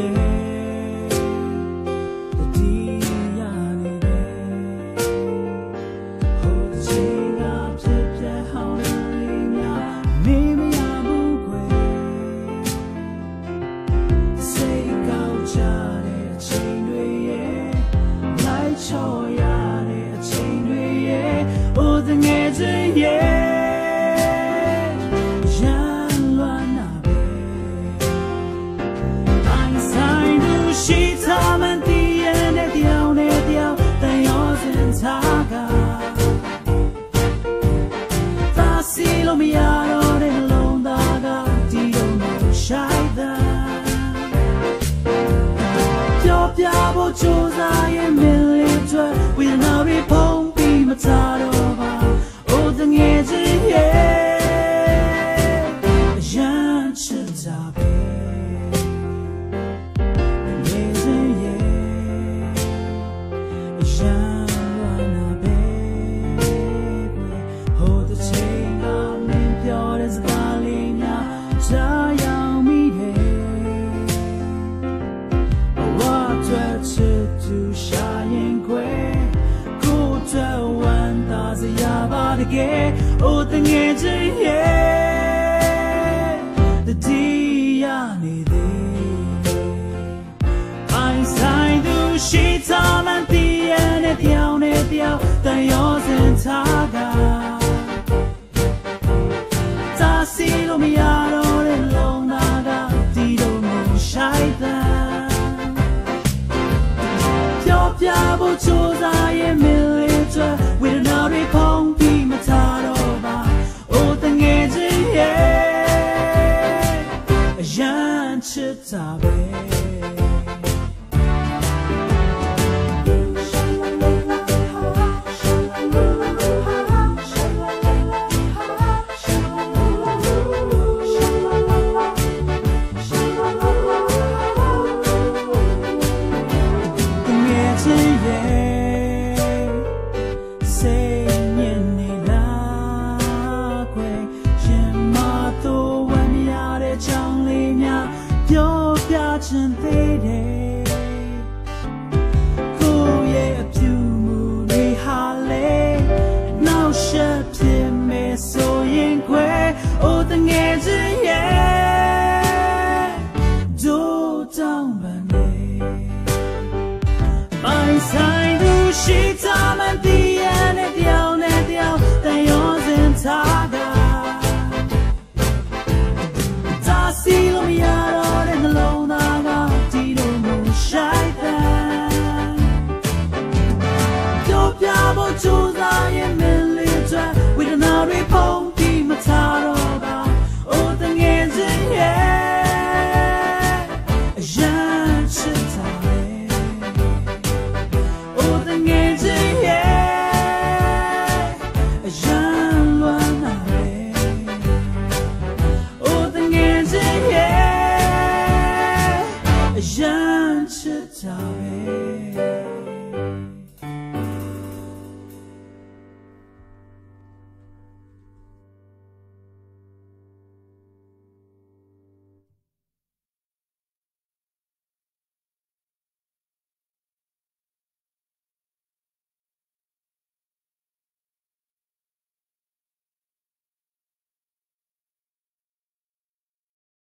yeah. ပြဖို့ကြိုးစား ရှာရင်ခွဲကိုတဝမ်းသာစရာပါတကယ်အိုတငယ်ချင်းရဲ့တတိယနေသည်အိုင်ဆိုင်သူရှိသားလန်တည်ရတဲ့ပြောင်းနေပြောင်းတန်ရော ပြဖို့စူးစားရဲ့မင်းလေးချွဲဝေဒနာတွေဖုံးပြီးမထားတော့ပါအိုတငယ်ချင်းရဲ့အရန်ချစ်တာပဲ ချင်သေးတယ်ကိုယ့်ရဲ့အပြူမူတွေဟာလေနောက်ရှက်ဖြစ်မယ်ဆိုရင်ခွဲအိုတငယ်ချင်းရဲ့ဒို့တောင်းပန်နေပိုင်ဆိုင်သူရှိတာမတည်ရတဲ့ပြောင်းတဲ့ပြောင်းတယောစင်သား